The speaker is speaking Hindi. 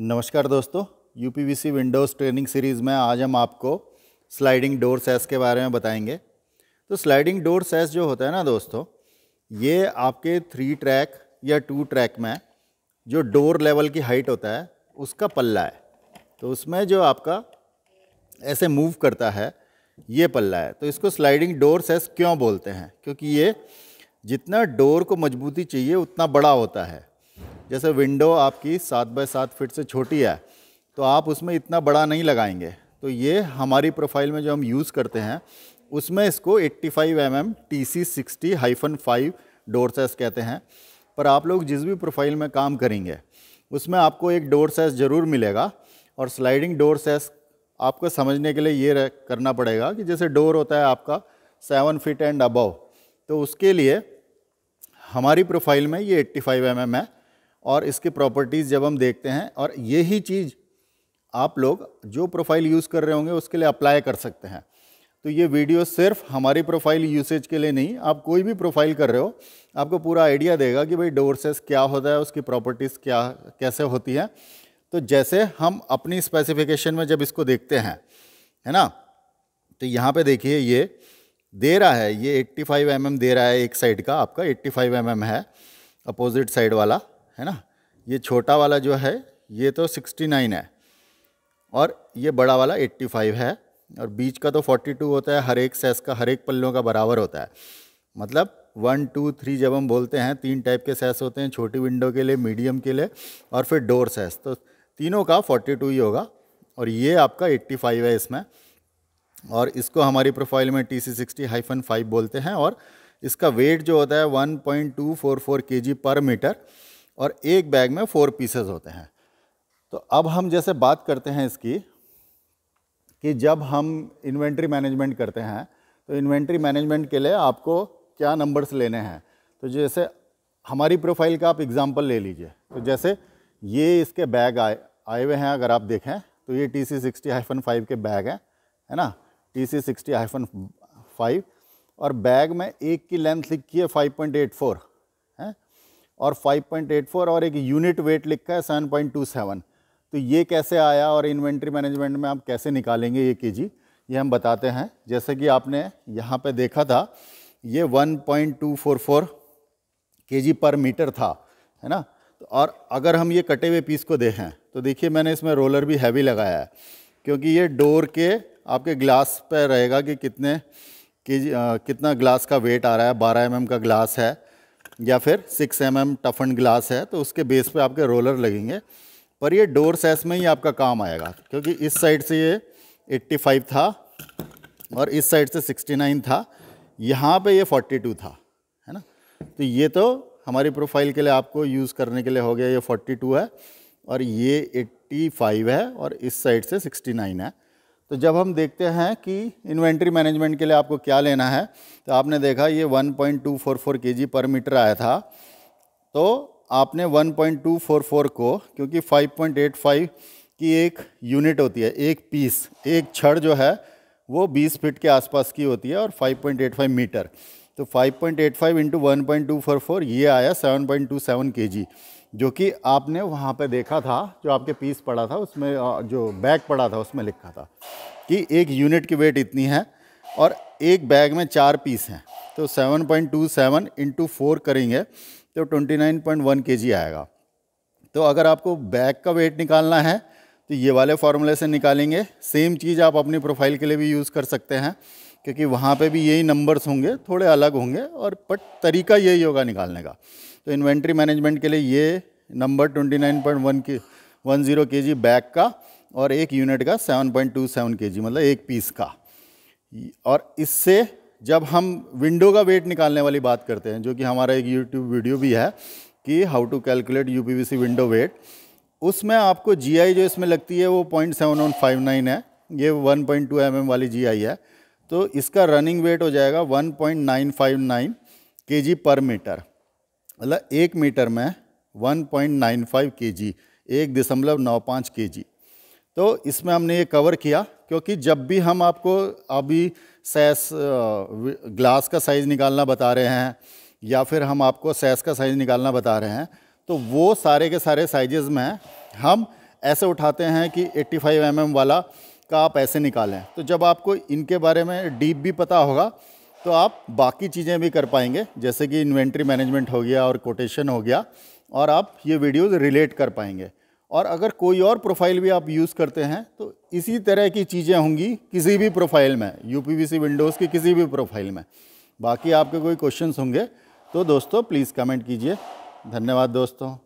नमस्कार दोस्तों U UPVC windows training series में आज हम आपको स्लाइडिंग डोर सेस के बारे में बताएँगे। तो स्लाइडिंग डोर सेस जो होता है ना दोस्तों, ये आपके थ्री ट्रैक या टू ट्रैक में जो डोर लेवल की हाइट होता है, उसका पल्ला है। तो उसमें जो आपका ऐसे मूव करता है, ये पल्ला है। तो इसको स्लाइडिंग डोर सेस क्यों बोलते हैं? क्योंकि ये जितना डोर को मजबूती चाहिए, उतना बड़ा होता है। जैसे विंडो आपकी सात बाय सात फिट से छोटी है तो आप उसमें इतना बड़ा नहीं लगाएँगे। तो ये हमारी प्रोफ़ाइल में जो हम यूज़ करते हैं, उसमें इसको 85 five M M T C sixty hyphen five door sash कहते हैं। पर आप लोग जिस भी प्रोफ़ाइल में काम करेंगे, उसमें आपको एक डोर सेस ज़रूर मिलेगा और स्लाइडिंग डोर सेस आपको समझने के लिए ये करना पड़ेगा कि जैसे डोर होता है आपका सेवन फिट एंड अबव तो उसके लिए हमारी प्रोफ़ाइल में ये 85 फाइव mm है। और इसकी प्रॉपर्टीज़ जब हम देखते हैं और यही चीज़ आप लोग जो प्रोफ़ाइल यूज़ कर रहे होंगे, उसके लिए अप्लाई कर सकते हैं। तो ये वीडियो सिर्फ़ हमारी प्रोफ़ाइल यूसेज के लिए नहीं, आप कोई भी प्रोफ़ाइल कर रहे हो, आपको पूरा आइडिया देगा कि भाई डोरसेस क्या होता है, उसकी प्रॉपर्टीज़ क्या, कैसे होती है। तो जैसे हम अपनी स्पेसिफिकेशन में जब इसको देखते हैं, है ना? तो यहाँ पे देखिए ये दे रहा है, ये 85 फाइव mm दे रहा है एक साइड का, आपका 85 फाइव mm है अपोजिट साइड वाला। है ना? ये छोटा वाला जो है, ये तो 69 है और ये बड़ा वाला 85 है और बीच का तो 42 होता है, हर एक सेस का, हर एक पल्लों का बराबर होता है। मतलब वन टू थ्री जब हम बोलते हैं, तीन टाइप के सेस होते हैं, छोटी विंडो के लिए मीडियम के लिए और फिर डोर सेस तो तीनों का 42 ही होगा और ये आपका 85 है इसमें और इसको हमारी प्रोफ़ाइल में T C sixty hyphen five बोलते हैं और इसका वेट जो होता है वन पॉइंट पर मीटर और एक बैग में फोर पीसेस होते हैं। तो अब हम जैसे बात करते हैं इसकी कि जब हम इन्वेंट्री मैनेजमेंट करते हैं तो इन्वेंट्री मैनेजमेंट के लिए आपको क्या नंबर्स लेने हैं? तो जैसे हमारी प्रोफ़ाइल का आप एग्ज़ाम्पल ले लीजिए। तो जैसे ये इसके बैग आए आए हुए हैं अगर आप देखें तो ये T C sixty hyphen five के बैग हैं, है ना? T C sixty hyphen five और बैग में एक की लेंथ लिखी है फाइव पॉइंट एट फोर और 5.84 और एक यूनिट वेट लिखा है 7.27 तो ये कैसे आया और इन्वेंट्री मैनेजमेंट में आप कैसे निकालेंगे ये केजी? ये हम बताते हैं। जैसे कि आपने यहाँ पे देखा था, ये 1.244 केजी पर मीटर था, है ना? तो और अगर हम ये कटे हुए पीस को देखें तो देखिए मैंने इसमें रोलर भी हैवी लगाया है, क्योंकि ये डोर के आपके ग्लास पर रहेगा कि कितने के कितना ग्लास का वेट आ रहा है, बारह एम का ग्लास है। या फिर six M M toughen glass है तो उसके बेस पे आपके रोलर लगेंगे। पर ये डोर सेस में ही आपका काम आएगा, क्योंकि इस साइड से ये 85 था और इस साइड से 69 था, यहाँ पे ये 42 था, है ना? तो ये तो हमारी प्रोफ़ाइल के लिए आपको यूज़ करने के लिए हो गया, ये 42 है और ये 85 है और इस साइड से 69 है। तो जब हम देखते हैं कि इन्वेंट्री मैनेजमेंट के लिए आपको क्या लेना है तो आपने देखा ये 1.244 केजी पर मीटर आया था। तो आपने 1.244 को, क्योंकि 5.85 की एक यूनिट होती है, एक पीस, एक छड़ जो है, वो 20 फीट के आसपास की होती है और 5.85 मीटर। तो 5.85 पॉइंट एट ये आया 7.27 केजी। जो कि आपने वहाँ पे देखा था, जो आपके पीस पड़ा था, उसमें जो बैग पड़ा था, उसमें लिखा था कि एक यूनिट की वेट इतनी है और एक बैग में चार पीस हैं। तो 7.27 point two seven into four करेंगे तो 29.1 केजी आएगा। तो अगर आपको बैग का वेट निकालना है तो ये वाले फार्मूले से निकालेंगे। सेम चीज़ आप अपनी प्रोफ़ाइल के लिए भी यूज़ कर सकते हैं, क्योंकि वहाँ पे भी यही नंबर्स होंगे, थोड़े अलग होंगे और बट तरीका यही होगा निकालने का। तो इन्वेंट्री मैनेजमेंट के लिए ये नंबर 29.1 के, वन ज़ीरो के जी बैग का और एक यूनिट का 7.27 के जी मतलब एक पीस का। और इससे जब हम विंडो का वेट निकालने वाली बात करते हैं, जो कि हमारा एक यूट्यूब वीडियो भी है कि how to calculate U window weight उसमें आपको जीआई जो इसमें लगती है वो point seven one five nine है। ये one point two M M वाली जीआई है। तो इसका रनिंग वेट हो जाएगा one point nine five nine K G पर मीटर मतलब एक मीटर में 1.95 पॉइंट जी एक दशमलव नौ पाँच के तो इसमें हमने ये कवर किया, क्योंकि जब भी हम आपको अभी सैस ग्लास का साइज़ निकालना बता रहे हैं, या फिर हम आपको सैस का साइज़ निकालना बता रहे हैं तो वो सारे के सारे साइजेज़ में हम ऐसे उठाते हैं कि 85 फाइव mm वाला का आप ऐसे निकालें। तो जब आपको इनके बारे में डीप भी पता होगा तो आप बाकी चीज़ें भी कर पाएँगे, जैसे कि इन्वेंट्री मैनेजमेंट हो गया और कोटेशन हो गया, और आप ये वीडियोज़ रिलेट कर पाएँगे। और अगर कोई और प्रोफ़ाइल भी आप यूज़ करते हैं तो इसी तरह की चीज़ें होंगी किसी भी प्रोफ़ाइल में यूपीवीसी विंडोज़ की किसी भी प्रोफ़ाइल में। बाकी आपके कोई क्वेश्चंस होंगे तो दोस्तों प्लीज़ कमेंट कीजिए। धन्यवाद दोस्तों।